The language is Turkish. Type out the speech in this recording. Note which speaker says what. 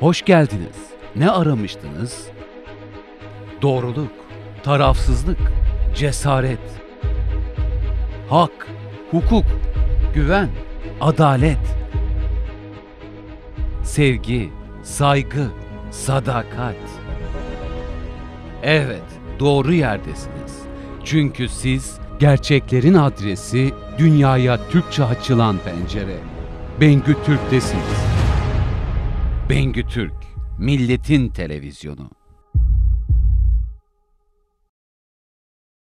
Speaker 1: Hoş geldiniz. Ne aramıştınız? Doğruluk, tarafsızlık, cesaret, hak, hukuk, güven, adalet, sevgi, saygı, sadakat. Evet, doğru yerdesiniz. Çünkü siz gerçeklerin adresi, dünyaya Türkçe açılan pencere. Bengü Türk'tesiniz. Bengü Türk, milletin televizyonu.